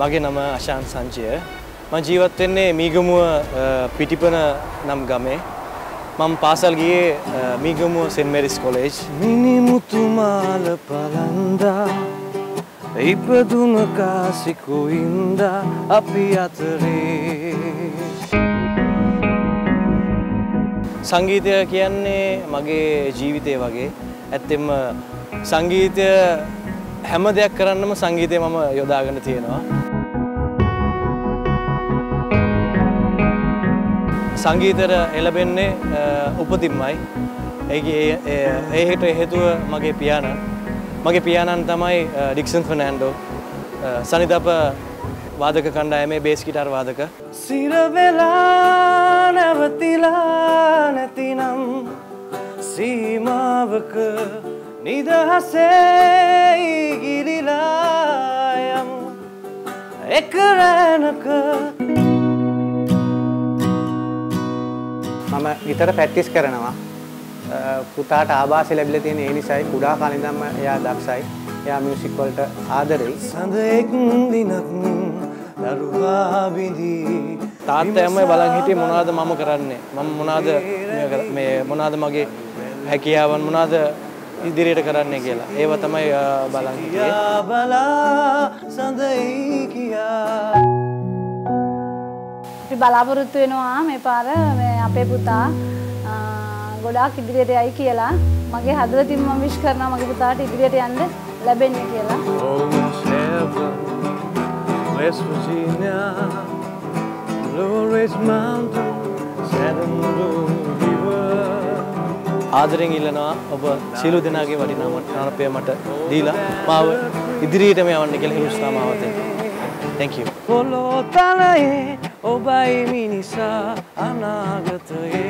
මගේ නම අශාන් සංචය ම ජීවත් වෙන්නේ මීගමුව පිටිපන නම් ගමේ. මම පාසල් ගියේ මීගමුව සෙන්මෙරිස් කොලේජ් මිනිමුතුමාල පලන්දා ඉපදුන කාසිකුයින්දා අපි අතරේ. සංගීතය කියන්නේ මගේ ජීවිතය වගේ. ඇත්තෙම සංගීතය හැම දෙයක් කරන්නම සංගීතය මම යොදාගෙන තියෙනවා. සංගීතයට එළබෙන්නේ උපතින්මයි. ඒ හේට හේතුව මගේ පියාණන්. මගේ පියාණන් තමයි ඩික්සන් ෆර්නෑන්ඩෝ. සනිතප වාදක කණ්ඩායමේ බේස් ගිටාර් වාදක. සිරවෙලා නැවතිලා නැතිනම් සීමාවක නිදහසේ ඉගිරිලායම් එක රෑනක මම ගිතර පැක්ටිස් කරනවා පුතාට ආభాසය ලැබිලා තියෙන ඒ නිසායි කුඩා කාලේ ඉඳන්ම එයා දක්ෂයි. එයා මියුසික් වලට ආදරෙයි. සඳ එක් දිනක් දරුවා බිඳී තාත්තා අම්මයි බලන් හිටියේ මොනවද මම කරන්නේ මම මොනවද මේ මොනවද මගේ හැකියාවන් මොනවද ඉදිරියට කරන්නේ කියලා. ඒව තමයි බලන් හිටියේ. බලා සඳයි කියා. බලාපොරොත්තු වෙනවා මේ පාර මේ අපේ පුතා ගොඩාක් ඉදිරියට යයි කියලා. මගේ හදවතින් මම විශ් කරනවා මගේ පුතාට ඉදිරියට යන්න ලැබෙන්නේ කියලා. West Virginia, Blue Ridge Mountain, Shenandoah River. ආදරෙන් ඉල්ලනවා ඔබ සියලු දෙනාගේ වටිනා නානපය මට දීලා මාව ඉදිරියටම යවන්න කියලා おばいみにさあながたへ